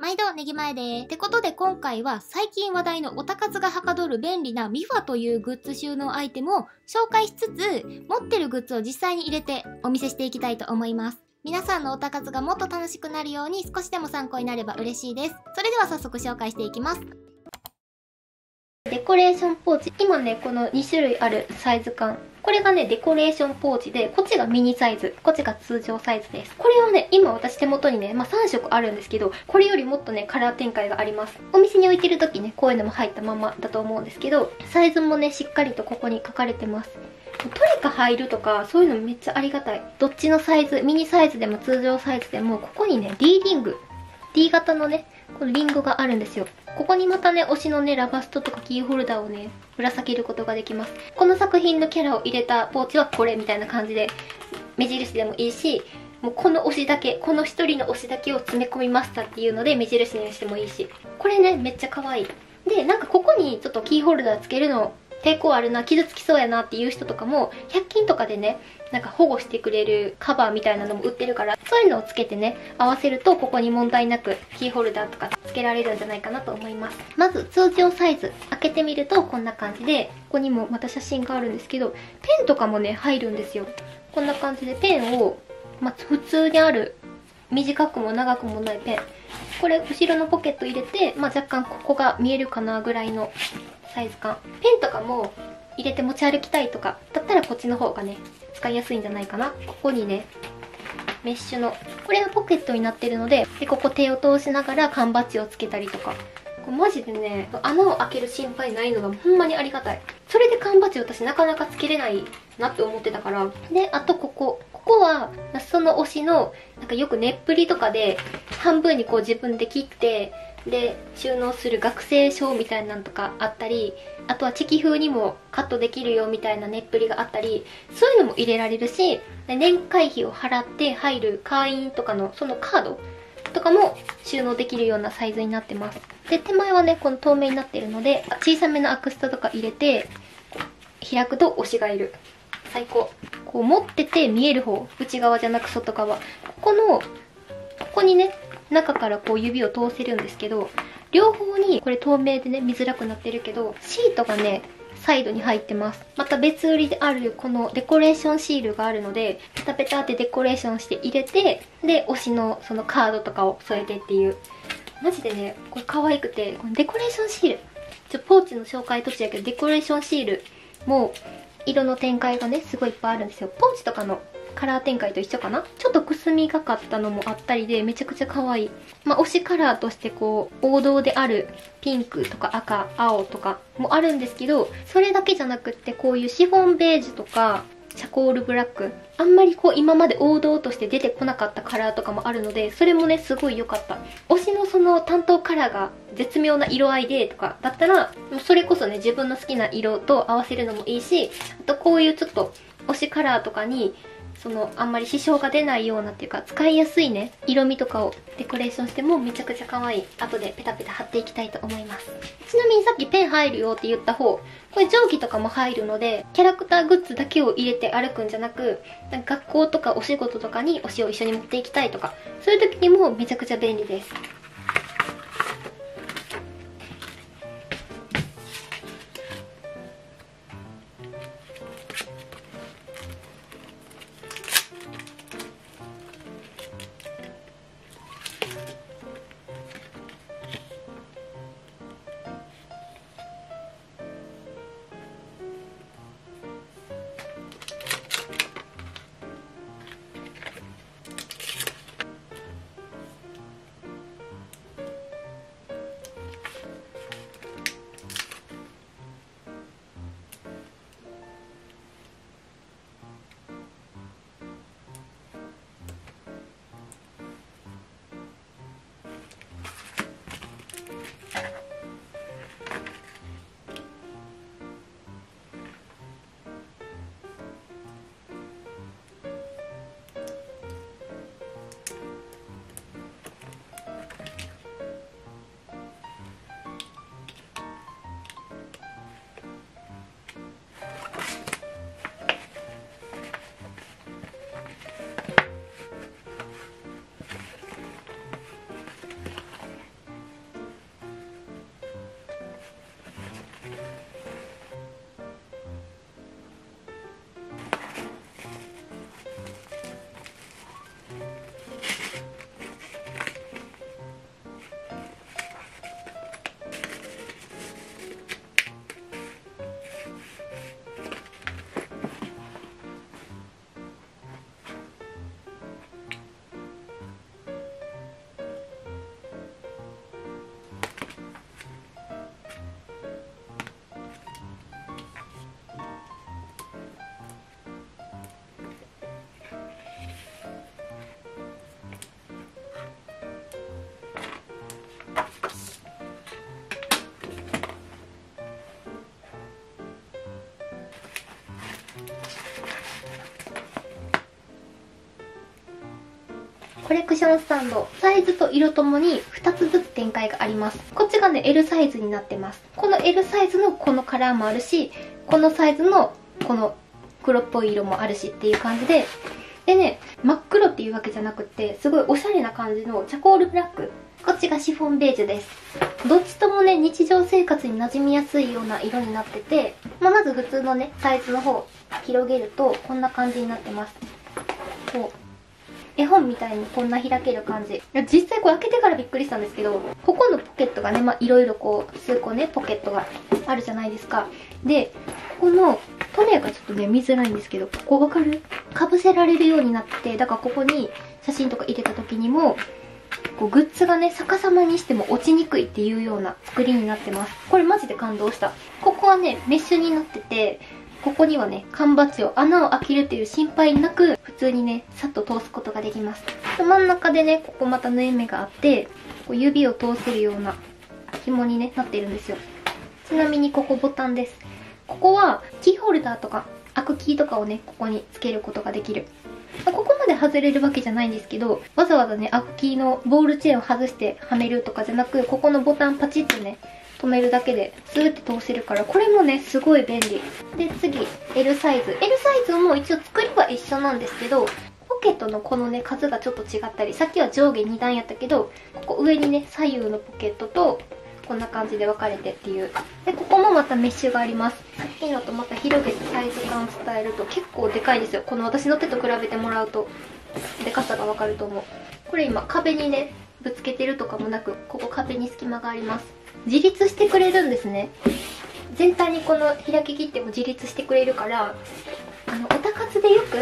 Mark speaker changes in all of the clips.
Speaker 1: 毎度ネギ前でーす。ってことで今回は最近話題のオタ活がはかどる便利なミファというグッズ収納アイテムを紹介しつつ、持ってるグッズを実際に入れてお見せしていきたいと思います。皆さんのオタ活がもっと楽しくなるように少しでも参考になれば嬉しいです。それでは早速紹介していきます。デコレーションポーチ。今ね、この2種類あるサイズ感。これがね、デコレーションポーチで、こっちがミニサイズ、こっちが通常サイズです。これはね、今私手元にね、まあ3色あるんですけど、これよりもっとね、カラー展開があります。お店に置いてる時ね、こういうのも入ったままだと思うんですけど、サイズもね、しっかりとここに書かれてます。トリカ入るとか、そういうのめっちゃありがたい。どっちのサイズ、ミニサイズでも通常サイズでも、ここにね、D リング、D 型のね、このリングがあるんですよ。ここにまたね、推しのね、ラバストとかキーホルダーをね、ぶら下げることができます。この作品のキャラを入れたポーチはこれみたいな感じで、目印でもいいし、もうこの推しだけ、この一人の推しだけを詰め込みましたっていうので目印にしてもいいし。これね、めっちゃ可愛い。で、なんかここにちょっとキーホルダーつけるの抵抗あるな、傷つきそうやなっていう人とかも、100均とかでね、なんか保護してくれるカバーみたいなのも売ってるから、そういうのをつけてね、合わせるとここに問題なくキーホルダーとかつけられるんじゃないかなと思います。まず通常サイズ、開けてみるとこんな感じで、ここにもまた写真があるんですけど、ペンとかもね、入るんですよ。こんな感じでペンを、まあ、普通にある、短くも長くもないペン。これ後ろのポケット入れて、まあ、若干ここが見えるかなぐらいのサイズ感。ペンとかも入れて持ち歩きたいとかだったらこっちの方がね使いやすいんじゃないかな。ここにねメッシュのこれがポケットになってるのででここ手を通しながら缶バッジをつけたりとか。これマジでね穴を開ける心配ないのがほんまにありがたい。それで缶バッジ私なかなかつけれないなって思ってたから。であとここここはその推しのなんかよくねっぷりとかで半分にこう自分で切ってで収納する学生証みたいなのとかあったりあとはチェキ風にもカットできるよみたいなねっぷりがあったりそういうのも入れられるし年会費を払って入る会員とかのそのカードとかも収納できるようなサイズになってます。で手前はねこの透明になってるので小さめのアクスタとか入れて開くと推しがいる。最高。こう持ってて見える方内側じゃなく外側。ここのここにね中からこう指を通せるんですけど両方にこれ透明でね見づらくなってるけどシートがねサイドに入ってます。また別売りであるこのデコレーションシールがあるのでペタペタってデコレーションして入れてで推しのそのカードとかを添えてっていう。マジでねこれ可愛くてこのデコレーションシール。ちょポーチの紹介途中やけどデコレーションシールも色の展開がねすごいいっぱいあるんですよ。ポーチとかのカラー展開と一緒かな？ちょっとくすみがかったのもあったりでめちゃくちゃ可愛い。まあ推しカラーとしてこう王道であるピンクとか赤青とかもあるんですけどそれだけじゃなくってこういうシフォンベージュとかチャコールブラックあんまりこう今まで王道として出てこなかったカラーとかもあるのでそれもねすごい良かった。推しのその担当カラーが絶妙な色合いでとかだったらそれこそね自分の好きな色と合わせるのもいいしあとこういうちょっと推しカラーとかにそのあんまり支障が出ないようなっていうか使いやすいね色味とかをデコレーションしてもめちゃくちゃ可愛い後でペタペタ貼っていきたいと思います。ちなみにさっきペン入るよって言った方これ定規とかも入るのでキャラクターグッズだけを入れて歩くんじゃなくなんか学校とかお仕事とかに推しを一緒に持っていきたいとかそういう時にもめちゃくちゃ便利です。コレクションスタンド。サイズと色ともに2つずつ展開があります。こっちがね、L サイズになってます。この L サイズのこのカラーもあるし、このサイズのこの黒っぽい色もあるしっていう感じで、でね、真っ黒っていうわけじゃなくて、すごいおしゃれな感じのチャコールブラック。こっちがシフォンベージュです。どっちともね、日常生活に馴染みやすいような色になってて、まあ、まず普通のね、サイズの方、広げると、こんな感じになってます。こう。絵本みたいにこんな開ける感じ。実際これ開けてからびっくりしたんですけど、ここのポケットがね、まあいろいろこう、数個ね、ポケットがあるじゃないですか。で、ここの、トメがちょっとね、見づらいんですけど、ここわかるかぶせられるようになってて、だからここに写真とか入れた時にも、こうグッズがね、逆さまにしても落ちにくいっていうような作りになってます。これマジで感動した。ここはね、メッシュになってて、ここにはね、缶バッジを穴を開けるっていう心配なく、普通にね、さっと通すことができます。真ん中でね、ここまた縫い目があって、こう指を通せるような紐に、ね、なってるんですよ。ちなみにここボタンです。ここはキーホルダーとか、開くキーとかをね、ここにつけることができる。ここまで外れるわけじゃないんですけど、わざわざね、開くキーのボールチェーンを外してはめるとかじゃなく、ここのボタンパチッとね、止めるだけでスーって通せるからこれもねすごい便利。で次 L サイズ。L サイズも一応作りは一緒なんですけどポケットのこのね数がちょっと違ったりさっきは上下2段やったけどここ上にね左右のポケットとこんな感じで分かれてっていう。でここもまたメッシュがあります。さっきのとまた広げてサイズ感伝えると結構でかいですよ。この私の手と比べてもらうとでかさが分かると思う。これ今壁にねぶつけてるとかもなくここ壁に隙間があります。自立してくれるんですね。全体にこの開き切っても自立してくれるからあのオタ活でよく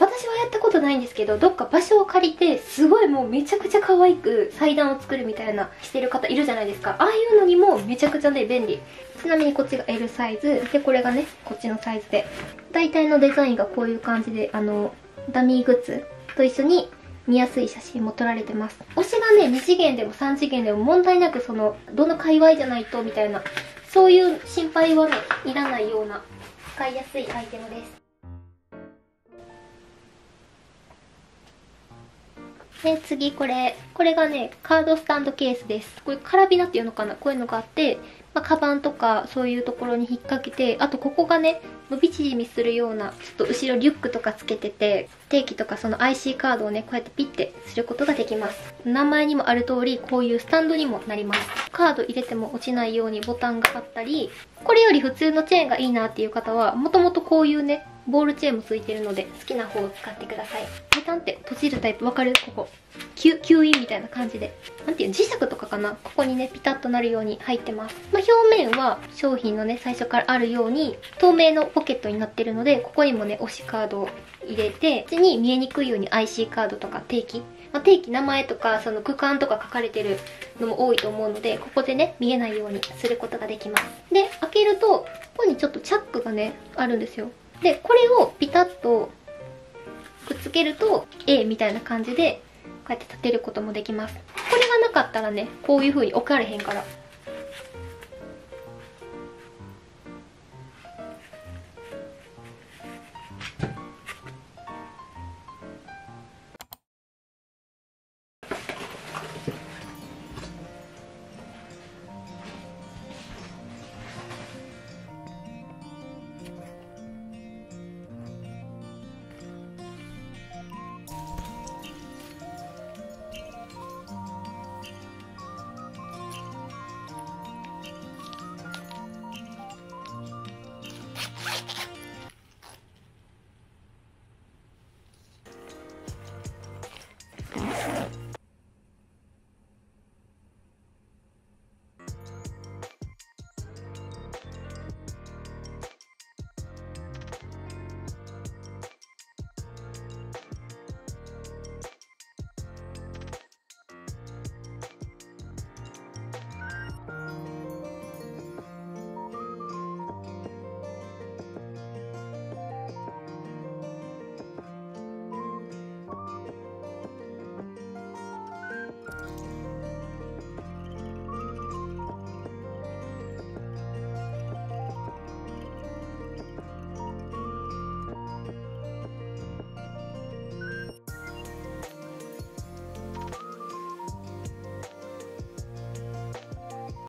Speaker 1: 私はやったことないんですけどどっか場所を借りてすごいもうめちゃくちゃ可愛く祭壇を作るみたいなしてる方いるじゃないですか。ああいうのにもめちゃくちゃね便利。ちなみにこっちが L サイズ。でこれがねこっちのサイズで。大体のデザインがこういう感じであのダミーグッズと一緒に見やすい写真も撮られてます。推しがね、2次元でも3次元でも問題なくその、どの界隈じゃないとみたいな、そういう心配はね、いらないような、使いやすいアイテムです。で、次これ。これがね、カードスタンドケースです。これカラビナっていうのかな？こういうのがあって、まあ、カバンとかそういうところに引っ掛けて、あとここがね、伸び縮みするような、ちょっと後ろリュックとかつけてて、定期とかその IC カードをね、こうやってピッてすることができます。名前にもある通り、こういうスタンドにもなります。カード入れても落ちないようにボタンがあったり、これより普通のチェーンがいいなっていう方は、もともとこういうね、ボールチェーンもついてるので、好きな方を使ってください。ペタンって閉じるタイプ、わかる？ここ。吸引みたいな感じで。なんていう？磁石とかかな？ここにね、ピタッとなるように入ってます。まあ、表面は商品のね、最初からあるように、透明のポケットになってるので、ここにもね、推しカードを入れて、こっちに見えにくいように IC カードとか定期、まあ、定期名前とか、その区間とか書かれてるのも多いと思うので、ここでね、見えないようにすることができます。で、開けると、ここにちょっとチャックがね、あるんですよ。で、これをピタッとくっつけると A みたいな感じでこうやって立てることもできます。これがなかったらね、こういう風に置かれへんから、